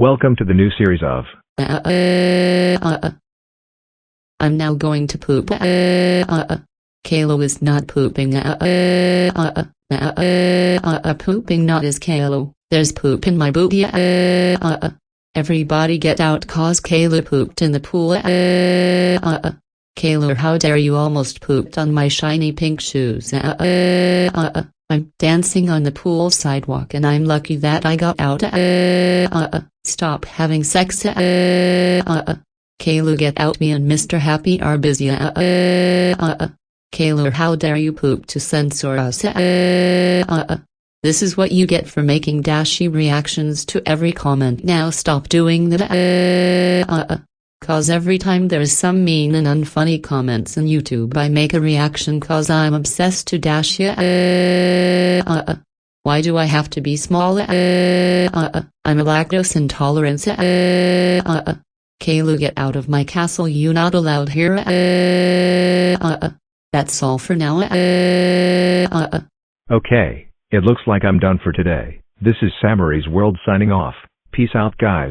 Welcome to the new series of Uh, uh, uh. uh, uh. I'm now going to poop. Uh, Caillou is not pooping. Pooping not is Caillou. There's poop in my booty. Everybody get out cause Caillou pooped in the pool. Caillou, how dare you almost pooped on my shiny pink shoes. Uh, uh, uh, uh. I'm dancing on the pool sidewalk and I'm lucky that I got out. Uh, uh, uh. Stop having sex. Uh, uh, uh. Caillou get out me and Mr. Happy are busy. Uh, uh, uh, uh. Caillou how dare you poop to censor us. Uh, uh, uh. This is what you get for making dashy reactions to every comment. Now stop doing that. Uh, uh, uh. Cause every time there's some mean and unfunny comments on YouTube I make a reaction cause I'm obsessed to dash ya. Uh, uh, uh. Why do I have to be small? Uh, uh, uh. I'm a lactose intolerance. Caillou get out of my castle you not allowed here. That's all for now. Okay, it looks like I'm done for today. This is Samery's World signing off. Peace out guys.